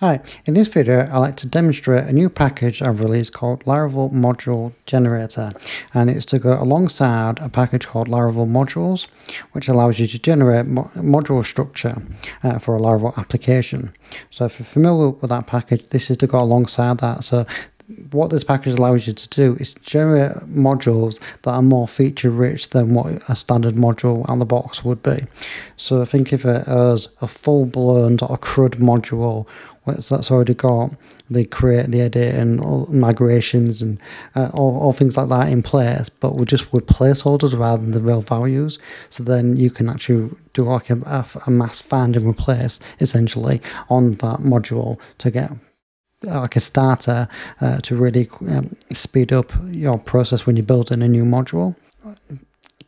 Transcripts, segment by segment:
Hi, in this video I'd like to demonstrate a new package I've released called Laravel Module Generator and it's to go alongside a package called Laravel Modules which allows you to generate mo module structure uh, for a Laravel application. So if you're familiar with that package this is to go alongside that so what this package allows you to do is generate modules that are more feature rich than what a standard module out the box would be. So think of it as a full blown sort of CRUD module that's already got the create, the edit, and all migrations and uh, all, all things like that in place, but we just with placeholders rather than the real values. So then you can actually do like a, a mass find and replace essentially on that module to get uh, like a starter uh, to really um, speed up your process when you're building a new module.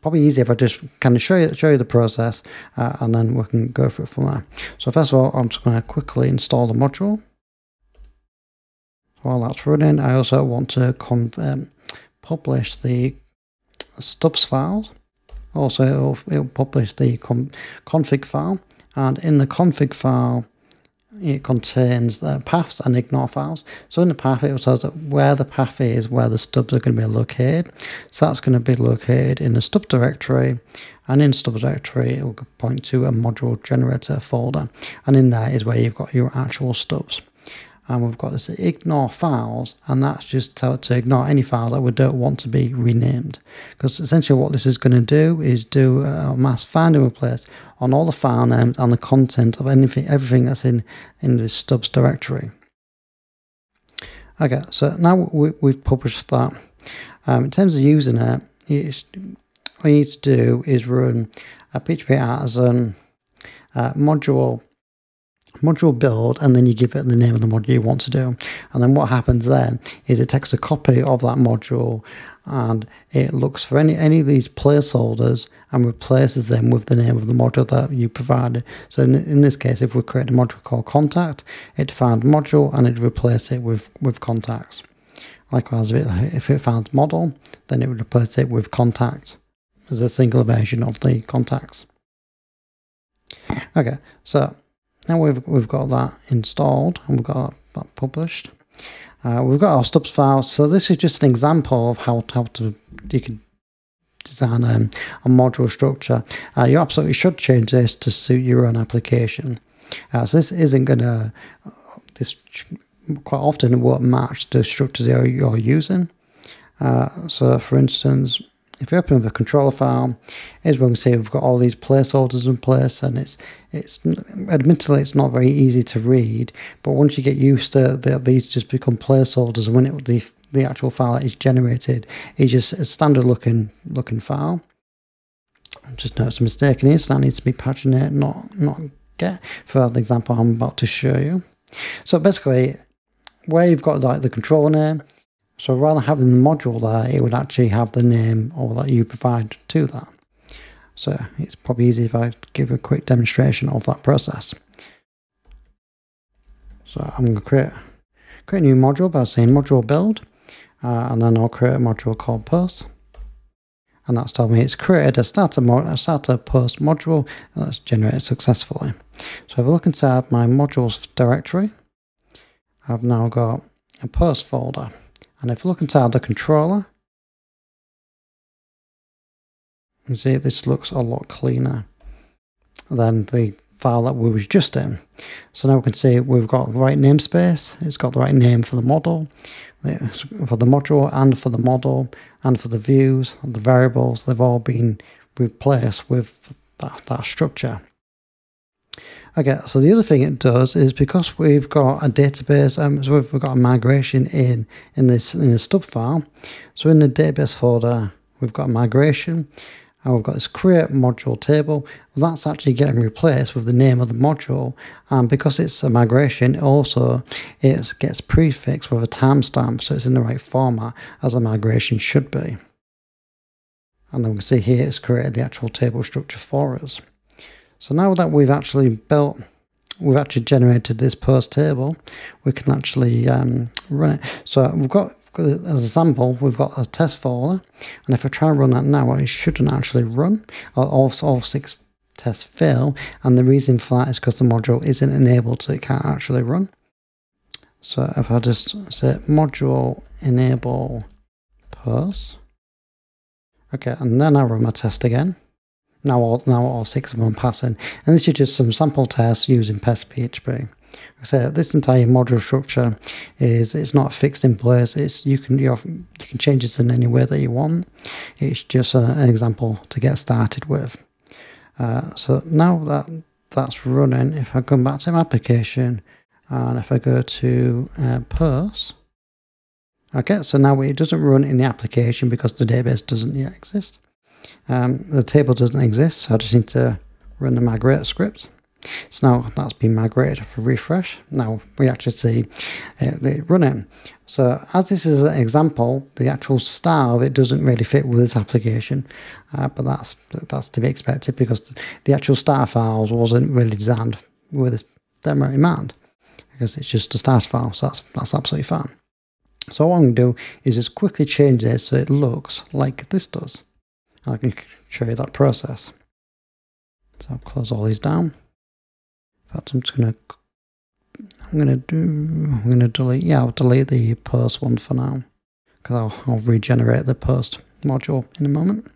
Probably easier if I just kind of show you show you the process uh, and then we can go through it from there. So first of all, I'm just going to quickly install the module. While that's running, I also want to um, publish the stubs files. Also, it'll, it'll publish the config file, and in the config file, it contains the paths and ignore files. So in the path, it tells us where the path is, where the stubs are going to be located. So that's going to be located in the stub directory. And in stub directory, it will point to a module generator folder. And in there is where you've got your actual stubs and we've got this ignore files and that's just to, to ignore any file that we don't want to be renamed. Because essentially what this is going to do is do a mass find and replace on all the file names and the content of anything everything that's in in this stubs directory. Okay so now we, have published that. Um, in terms of using it all you need to do is run a php artisan uh, module module build and then you give it the name of the module you want to do. And then what happens then is it takes a copy of that module and it looks for any any of these placeholders and replaces them with the name of the module that you provided so in, in this case if we create a module called contact it found module and it replace it with with contacts. Likewise if it, if it found model then it would replace it with contact as a single version of the contacts. Okay so now we've, we've got that installed and we've got that published. Uh, we've got our stubs file. So this is just an example of how, how to you can design um, a module structure. Uh, you absolutely should change this to suit your own application. Uh, so this isn't going to, this quite often won't match the structure that you're using. Uh, so for instance, if you open up a controller file, as we can see we've got all these placeholders in place and it's it's admittedly it's not very easy to read, but once you get used to that these just become placeholders and when it the the actual file is generated is just a standard looking looking file. Just notice a mistake in here, so that needs to be paginated, not not get for the example I'm about to show you. So basically where you've got like the controller name, so rather having the module there, it would actually have the name or that you provide to that. So it's probably easy if I give a quick demonstration of that process. So I'm going to create, create a new module by saying module build, uh, and then I'll create a module called post. And that's telling me it's created a starter, a starter post module that's generated successfully. So if I look inside my modules directory, I've now got a post folder. And if you look inside the controller, you see this looks a lot cleaner than the file that we was just in. So now we can see we've got the right namespace, it's got the right name for the model, for the module and for the model, and for the views, the variables, they've all been replaced with that, that structure. Okay, so the other thing it does is because we've got a database, um, so we've got a migration in in this in the stub file. So in the database folder, we've got a migration, and we've got this create module table. That's actually getting replaced with the name of the module, and because it's a migration, also it gets prefixed with a timestamp, so it's in the right format as a migration should be. And then we can see here it's created the actual table structure for us. So now that we've actually built, we've actually generated this post table, we can actually um, run it. So we've got, as a sample, we've got a test folder, and if I try and run that now, it shouldn't actually run. All, all six tests fail, and the reason for that is because the module isn't enabled, so it can't actually run. So if I just say module enable post, okay, and then I run my test again. Now all, now all six of them passing. And this is just some sample tests using PEST PHP. Say this entire module structure is it's not fixed in place. It's you can you, can change it in any way that you want. It's just a, an example to get started with. Uh, so now that that's running, if I come back to my application and if I go to uh, Purse, okay, so now it doesn't run in the application because the database doesn't yet exist. Um, the table doesn't exist, so I just need to run the migrate script. So now that's been migrated for refresh. Now we actually see uh, it running. So as this is an example, the actual style of it doesn't really fit with this application, uh, but that's that's to be expected because the actual stub files wasn't really designed with this demo in mind because it's just a stubs file, so that's that's absolutely fine. So what I'm going to do is just quickly change this so it looks like this does. I can show you that process. So I'll close all these down. In fact, I'm just gonna I'm gonna do I'm gonna delete yeah I'll delete the post one for now because I'll, I'll regenerate the post module in a moment.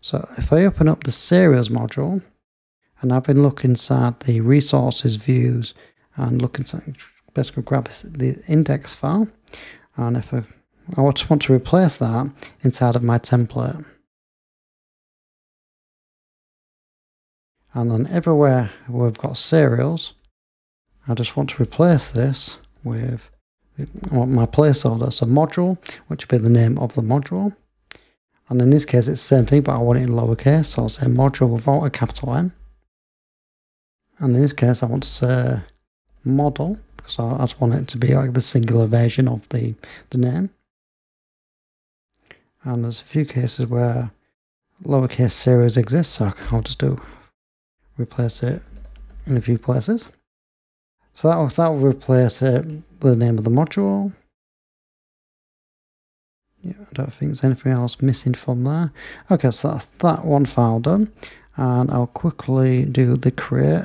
So if I open up the serials module and I've been looking inside the resources views and look inside basically grab the index file and if I, I want to replace that inside of my template. And then everywhere we've got serials I just want to replace this with my placeholder so module which will be the name of the module. And in this case it's the same thing but I want it in lowercase so I'll say module without a capital M and in this case I want to say model because I, just want it to be like the singular version of the, the name and there's a few cases where lowercase serials exist so I'll just do replace it in a few places. So that will, that will replace it with the name of the module. Yeah, I don't think there's anything else missing from there. Okay, so that's that one file done. And I'll quickly do the create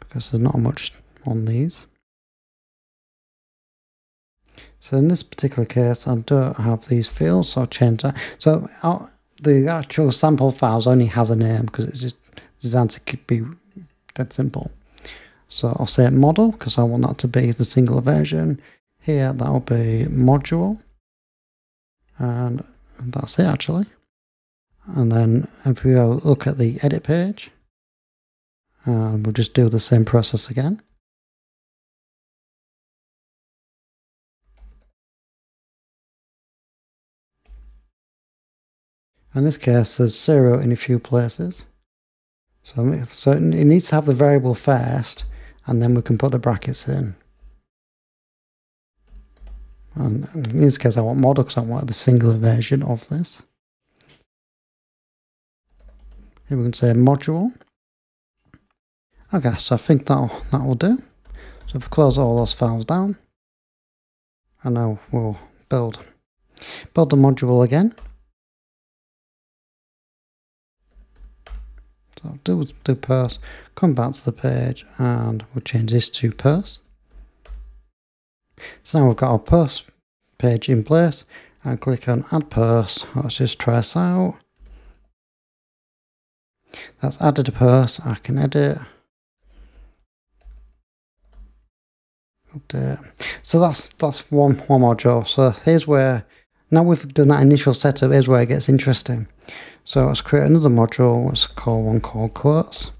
because there's not much on these. So in this particular case, I don't have these fields, so I'll change that. So I'll, the actual sample files only has a name because it's just designed to be that simple. So I'll say model because I want that to be the singular version. Here that'll be module. And that's it actually. And then if we look at the edit page, and we'll just do the same process again. In this case, there's zero in a few places. So, so it needs to have the variable first, and then we can put the brackets in. And in this case, I want model because I want the singular version of this. Here we can say module. Okay, so I think that'll, that will do. So if we close all those files down, and now we'll build, build the module again. So do the purse, come back to the page and we'll change this to purse. So now we've got our purse page in place and click on add purse. Let's just try this out. That's added a purse. I can edit. Update. So that's that's one one module. So here's where now we've done that initial setup. Here's where it gets interesting. So let's create another module. Let's call one called quotes.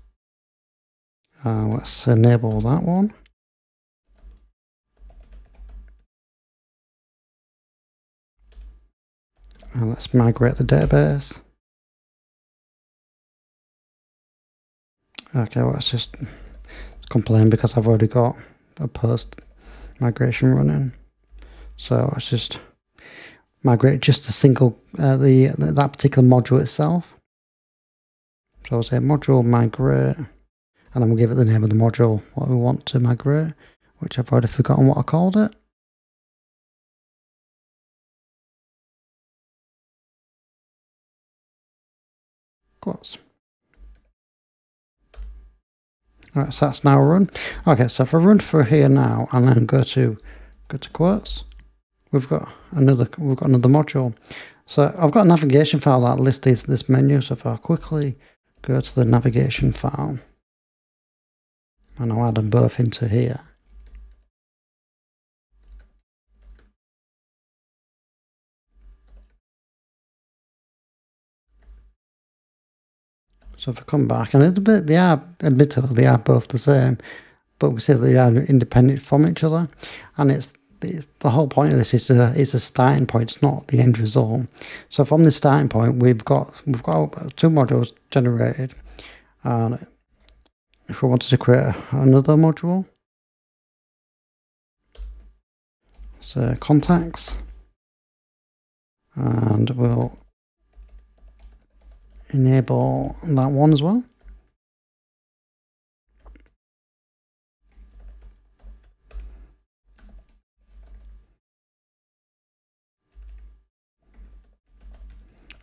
Uh, let's enable that one. And let's migrate the database. Okay, let's just complain because I've already got a post migration running. So let's just migrate just a single, uh, the that particular module itself. So I'll say module migrate, and then we'll give it the name of the module, what we want to migrate, which I've already forgotten what I called it. Quotes. Alright, so that's now run. Okay, so if I run through here now and then go to go to quotes, we've got another we've got another module. So I've got a navigation file that lists this, this menu. So if I quickly go to the navigation file and I'll add them both into here. So if I come back, and a little bit, they are, admittedly, they are both the same, but we say they are independent from each other. And it's the, whole point of this is a, is a starting point, it's not the end result. So from the starting point, we've got we've got two modules generated. And if we wanted to create another module, so contacts, and we'll enable that one as well.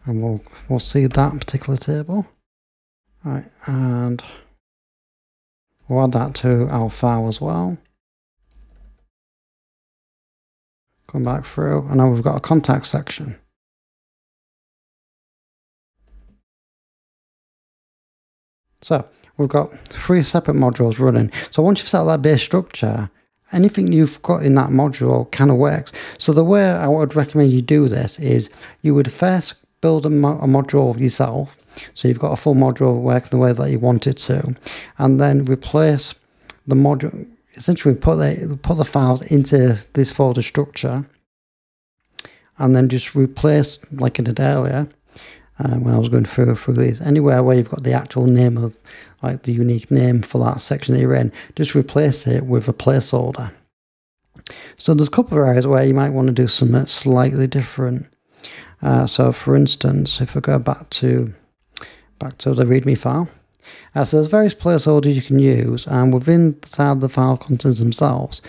And we'll, we'll see that particular table. Right, and we'll add that to our file as well. Come back through, and now we've got a contact section. So we've got three separate modules running. So once you've set that base structure, anything you've got in that module kind of works. So the way I would recommend you do this is you would first build a, mo a module yourself. So you've got a full module working the way that you want it to, and then replace the module. Essentially, put the put the files into this folder structure, and then just replace, like I did earlier, uh, when I was going through through these. Anywhere where you've got the actual name of like the unique name for that section that you're in, just replace it with a placeholder. So there's a couple of areas where you might want to do something slightly different. Uh, so for instance, if I go back to back to the README file, uh, so there's various placeholders you can use, and within the file contents themselves,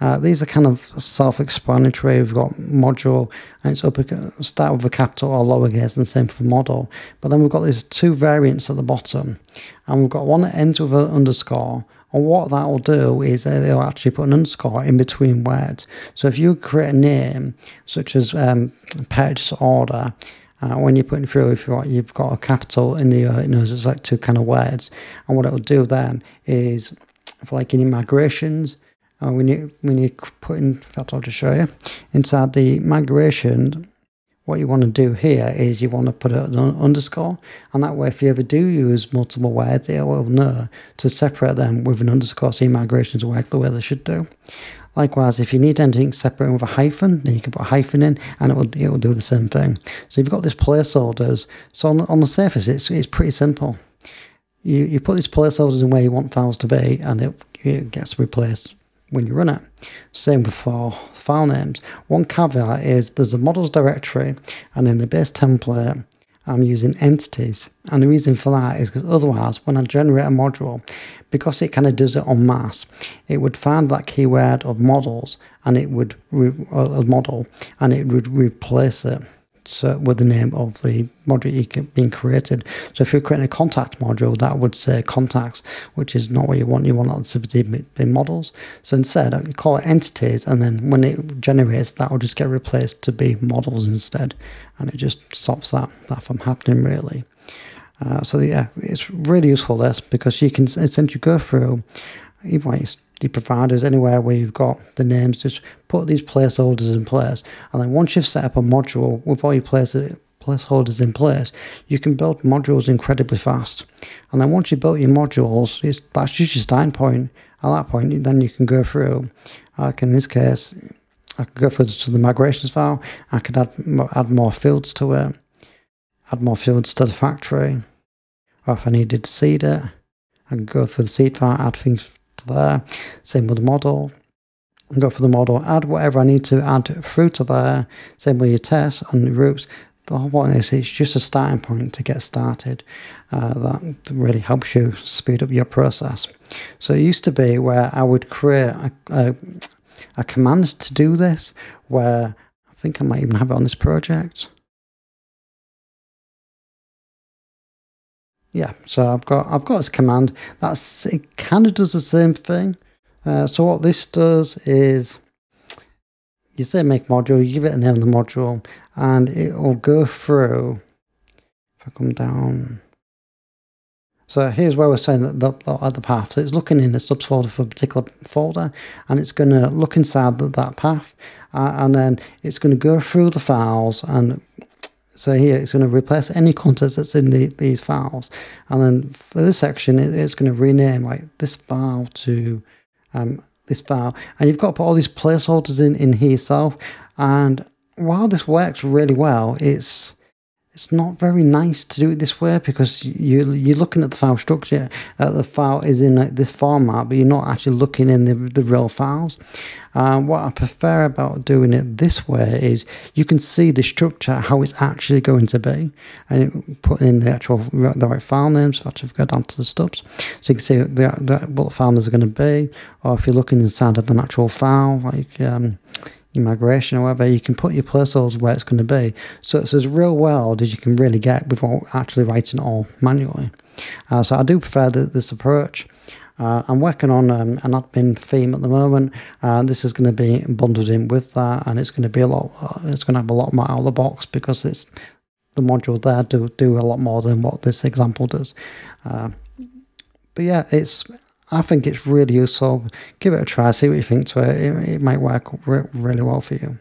uh, these are kind of self-explanatory. We've got module, and it's up start with a capital or lowercase, and the same for model. But then we've got these two variants at the bottom, and we've got one that ends with an underscore. And what that will do is they'll actually put an underscore in between words. So if you create a name, such as um, purchase order, uh, when you're putting through, if you you've got a capital in the, uh, you know, it's like two kind of words. And what it will do then is, for like any migrations, uh, when you when you put in, in fact I'll just show you, inside the migration, what you want to do here is you want to put an underscore and that way if you ever do use multiple words it will know to separate them with an underscore so migrations work the way they should do. Likewise, if you need anything separate with a hyphen, then you can put a hyphen in and it will, it will do the same thing. So you've got these placeholders. So on, on the surface, it's, it's pretty simple. You, you put these placeholders in where you want files to be and it, it gets replaced when you run it. Same for file names. One caveat is there's a models directory and in the base template I'm using entities. And the reason for that is because otherwise when I generate a module, because it kind of does it en masse, it would find that keyword of models and it would, a uh, model, and it would replace it so with the name of the module being created. So if you're creating a contact module, that would say contacts, which is not what you want. You want that to be models. So instead, you call it entities, and then when it generates, that will just get replaced to be models instead, and it just stops that that from happening really. Uh, so yeah, it's really useful this because you can essentially go through, even the providers, anywhere where you've got the names, just put these placeholders in place. And then once you've set up a module with all your place, placeholders in place, you can build modules incredibly fast. And then once you built your modules, it's, that's just your starting point. At that point, then you can go through, like in this case, I could go further to the migrations file. I could add, add more fields to it, add more fields to the factory. Or if I needed to seed it, I can go for the seed file, add things there. Same with the model. Go for the model, add whatever I need to add through to there. Same with your tests and the groups. The whole point is it's just a starting point to get started. Uh, that really helps you speed up your process. So it used to be where I would create a, a, a command to do this, where I think I might even have it on this project. Yeah, so I've got I've got this command. That's it. Kind of does the same thing. Uh, so what this does is you say make module, you give it a name of the module, and it will go through. If I come down. So here's where we're saying that the, the, the path. So it's looking in the stubs folder for a particular folder, and it's going to look inside the, that path, uh, and then it's going to go through the files and so here it's going to replace any content that's in the, these files. And then for this section, it, it's going to rename like this file to um, this file. And you've got to put all these placeholders in, in here yourself. And while this works really well, it's it's not very nice to do it this way because you you're looking at the file structure. Uh, the file is in like this format, but you're not actually looking in the, the real files. Um, what I prefer about doing it this way is you can see the structure how it's actually going to be, and put in the actual the right file names. So if go down to the stubs, so you can see the, the, what the file names are going to be, or if you're looking inside of an actual file like. Um, your migration or whatever, you can put your placeholders where it's going to be. So it's as real world as you can really get before actually writing it all manually. Uh, so I do prefer the, this approach. Uh, I'm working on um, an admin theme at the moment. Uh, this is going to be bundled in with that, and it's going to be a lot. It's going to have a lot more out of the box because it's the module there do do a lot more than what this example does. Uh, but yeah, it's I think it's really useful. Give it a try, see what you think to it. It, it might work re really well for you.